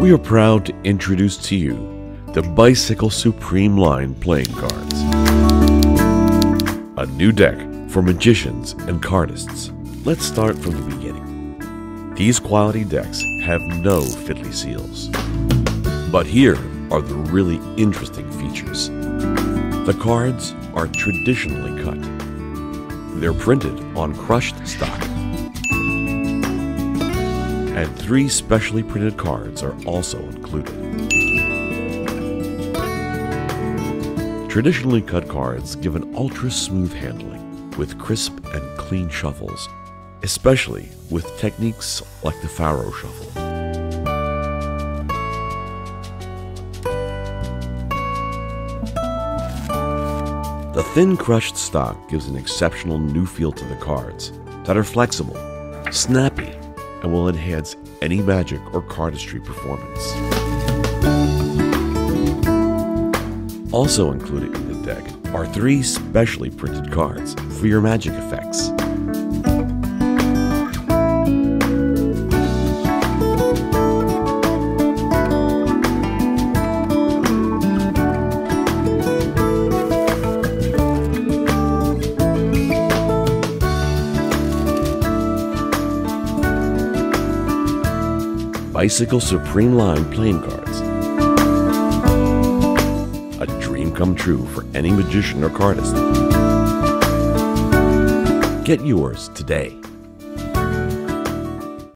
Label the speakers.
Speaker 1: we are proud to introduce to you the Bicycle Supreme line playing cards. A new deck for magicians and cardists. Let's start from the beginning. These quality decks have no fiddly seals. But here are the really interesting features. The cards are traditionally cut. They're printed on crushed stock. And three specially printed cards are also included. Traditionally cut cards give an ultra smooth handling with crisp and clean shuffles, especially with techniques like the Faro shuffle. The thin crushed stock gives an exceptional new feel to the cards that are flexible, snappy, and will enhance any magic or cardistry performance. Also included in the deck are three specially printed cards for your magic effects. Bicycle Supreme Line playing cards. A dream come true for any magician or cardist. Get yours today.